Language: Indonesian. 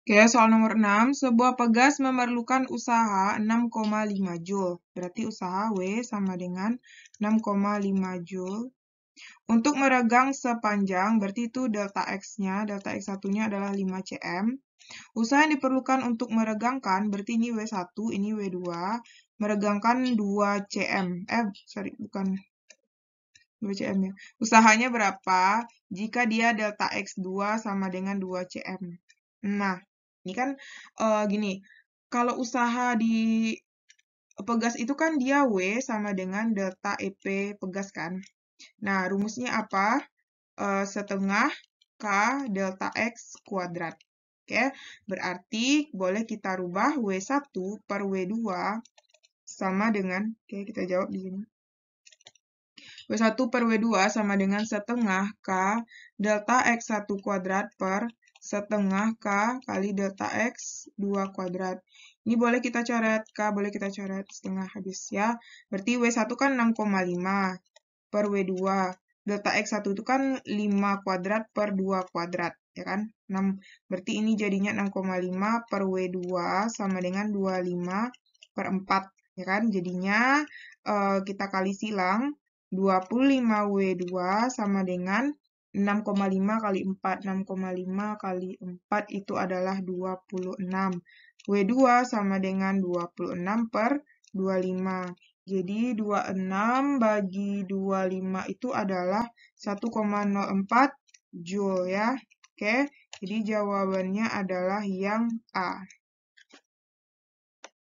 Oke, soal nomor 6. Sebuah pegas memerlukan usaha 6,5 Joule. Berarti usaha W sama dengan 6,5 Joule. Untuk meregang sepanjang, berarti itu delta X-nya. Delta X1-nya adalah 5 cm. Usaha yang diperlukan untuk meregangkan, berarti ini W1, ini W2. Meregangkan 2 cm. Eh, sorry, bukan 2 cm ya. Usahanya berapa jika dia delta X2 sama dengan 2 cm? Nah, ini kan uh, gini, kalau usaha di pegas itu kan dia W sama dengan delta EP pegas kan. Nah, rumusnya apa? Uh, setengah K delta X kuadrat. Oke, berarti boleh kita rubah W1 per W2 sama dengan, oke kita jawab di sini. W1 per W2 sama dengan setengah K delta X1 kuadrat per setengah K kali delta X 2 kuadrat. Ini boleh kita coret K, boleh kita coret setengah habis ya. Berarti W1 kan 6,5 per W2. Delta X1 itu kan 5 kuadrat per 2 kuadrat, ya kan? 6, berarti ini jadinya 6,5 per W2 sama dengan 25 per 4, ya kan? Jadinya uh, kita kali silang, 25W2 sama dengan 6,5 kali 4. 6,5 kali 4 itu adalah 26. W2 sama dengan 26 per 25. Jadi 26 bagi 25 itu adalah 1,04 Joule ya. Oke, jadi jawabannya adalah yang A.